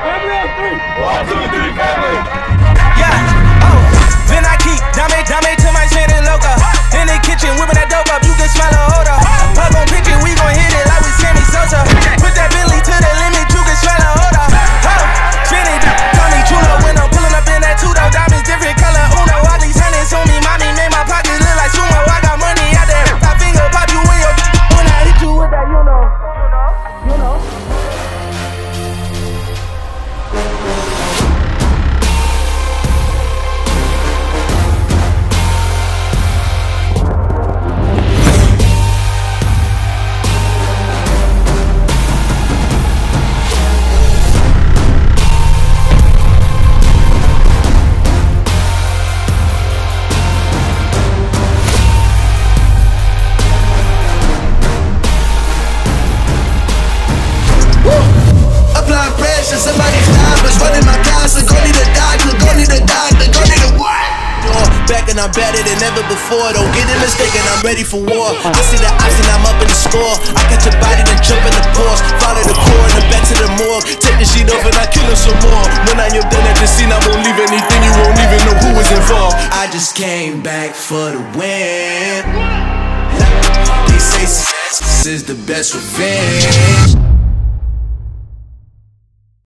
One, two, three. One, two, three, four. Pressure, somebody's diapers running my casa. Go need a doctor, go need a doctor, go need a what? Back and I'm better than ever before. Don't get it mistaken, I'm ready for war. I see the option, I'm up in the score. I catch a body, then jump in the Porsche. Follow the core and back to the morgue. Take the sheet off and I kill him some more. When I am done at the scene, I won't leave anything. You won't even know who was involved. I just came back for the win. They say success is the best revenge.